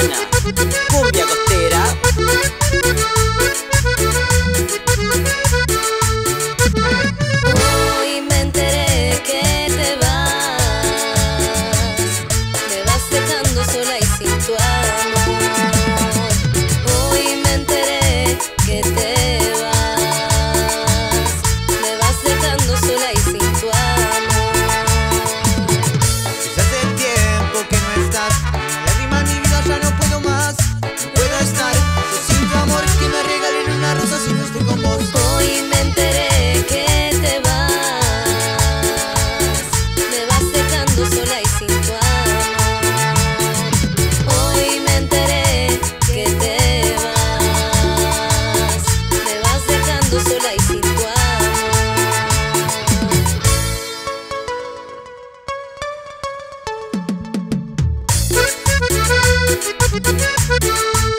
Habana. Thank you.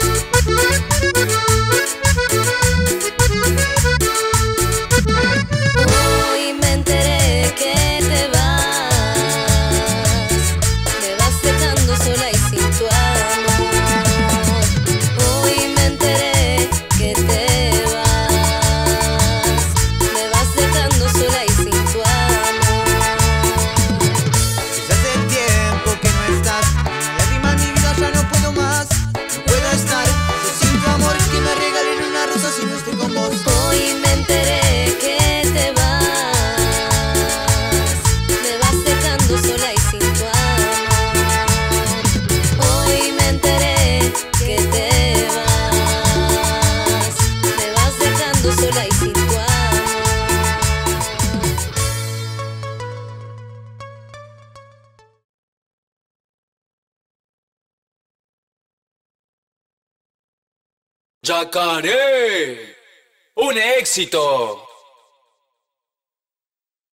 Yacaré. Un éxito.